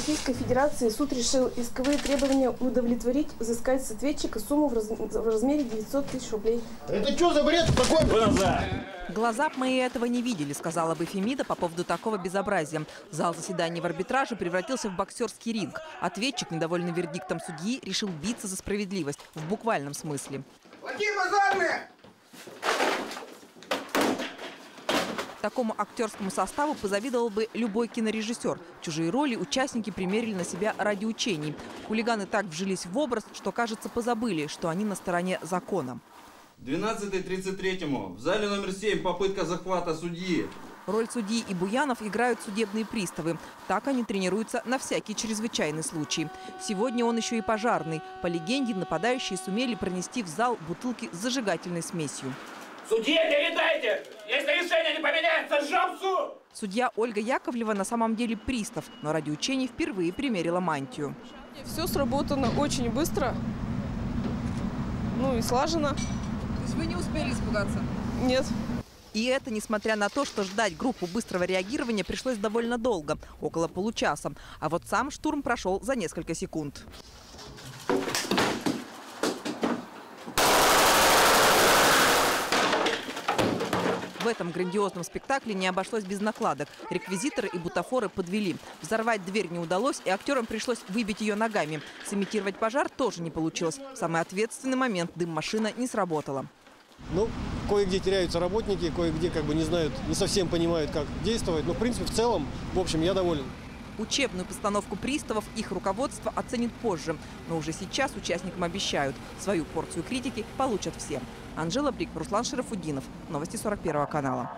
Российской Федерации суд решил исковые требования удовлетворить, взыскать с ответчика сумму в, раз- в размере 900 тысяч рублей. Это что за бред такой? Глаза б мои этого не видели, сказала бы Фемида по поводу такого безобразия. Зал заседаний в арбитраже превратился в боксерский ринг. Ответчик, недовольный вердиктом судьи, решил биться за справедливость в буквальном смысле. Такому актерскому составу позавидовал бы любой кинорежиссер. Чужие роли участники примерили на себя ради учений. Хулиганы так вжились в образ, что, кажется, позабыли, что они на стороне закона. 12.33. В зале номер 7 попытка захвата судьи. Роль судьи и Буянов играют судебные приставы. Так они тренируются на всякий чрезвычайный случай. Сегодня он еще и пожарный. По легенде, нападающие сумели пронести в зал бутылки с зажигательной смесью. Судье передайте! Сжав суд! Судья Ольга Яковлева на самом деле пристав, но ради учений впервые примерила мантию. Все сработано очень быстро. Ну и слажено. То есть вы не успели испугаться? Нет. И это несмотря на то, что ждать группу быстрого реагирования пришлось довольно долго, около получаса. А вот сам штурм прошел за несколько секунд. Этом грандиозном спектакле не обошлось без накладок. Реквизиторы и бутафоры подвели. Взорвать дверь не удалось, и актерам пришлось выбить ее ногами. Сымитировать пожар тоже не получилось. В самый ответственный момент дым-машина не сработала. Ну, кое-где теряются работники, кое-где как бы не знают, не совсем понимают, как действовать. Но, в принципе, в целом, в общем, я доволен. Учебную постановку приставов их руководство оценит позже. Но уже сейчас участникам обещают, свою порцию критики получат все. Анжела Брик, Руслан Шарафуддинов. Новости 41 канала.